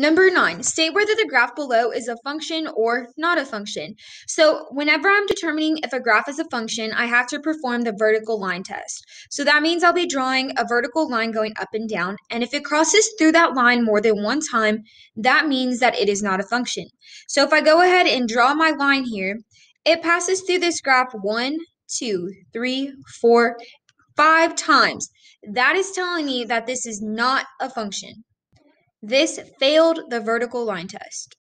Number nine, state whether the graph below is a function or not a function. So whenever I'm determining if a graph is a function, I have to perform the vertical line test. So that means I'll be drawing a vertical line going up and down. And if it crosses through that line more than one time, that means that it is not a function. So if I go ahead and draw my line here, it passes through this graph one, two, three, four, five times. That is telling me that this is not a function. This failed the vertical line test.